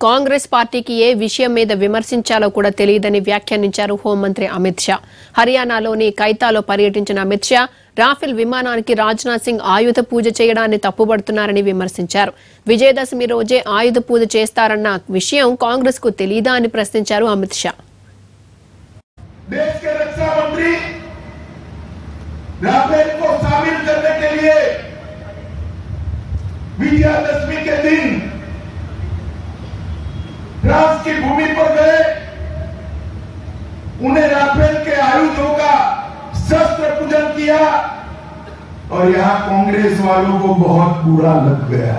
కాంగ్రెస్ పార్టీకి ఏ విషయం మీద విమర్శించాలో కూడా తెలియదని వ్యాఖ్యానించారు హోంమంత్రి అమిత్ షా హర్యానాలోని కైతాలో పర్యటించిన అమిత్ షా రాఫెల్ విమానానికి రాజ్నాథ్ సింగ్ ఆయుధ పూజ చేయడాన్ని తప్పుపడుతున్నారని విమర్శించారు విజయదశమి రోజే ఆయుధ పూజ చేస్తారన్న విషయం కాంగ్రెస్ కు తెలీదా అని ప్రశ్నించారు అమిత్ షా देश के रक्षा मंत्री राफेल को शामिल करने के लिए की भूमि पर गए, उन्हें राफेल के आयुधों का शस्त्र पूजन किया, और यहाँ कांग्रेस वालों को बहुत बुरा लग गया।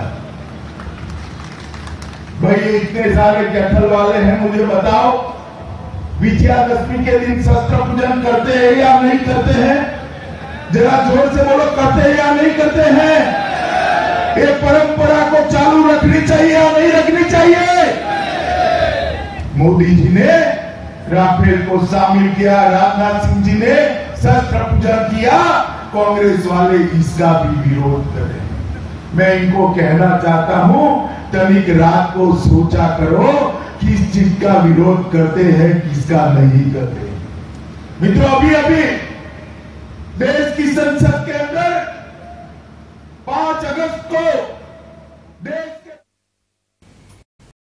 भाई इतने सारे कैथल वाले हैं, मुझे बताओ, विजयादशमी के दिन शस्त्र पूजन करते हैं या नहीं करते हैं? जरा ज़ोर से बोलो, करते हैं या नहीं करते हैं? ये परंपरा को चालू रखनी चाहिए मोदी जी ने, राफेल को शामिल किया, राजनाथ सिंह जी ने, शस्त्र पूजा किया, कांग्रेस वाले इसका भी विरोध करें। मैं इनको कहना चाहता हूँ, तनिक रात को सोचा करो किस चीज़ का विरोध करते हैं, किसका नहीं करते। मित्रों, अभी अभी, देश की संसद के अंदर पाँच अगस्त को